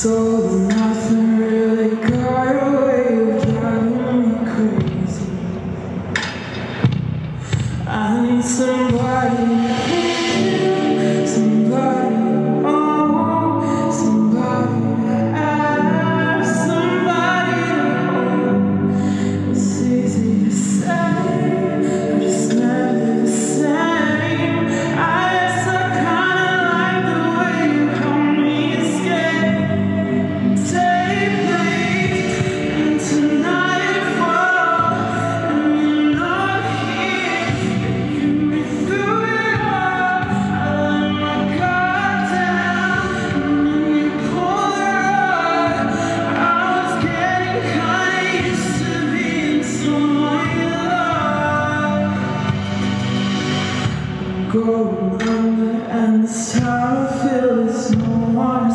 So nothing really got away with driving me crazy. I need Somebody, and this time I feel it's no more to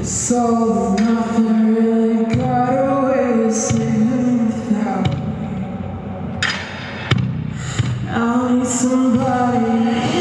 It's all or nothing really got away I need somebody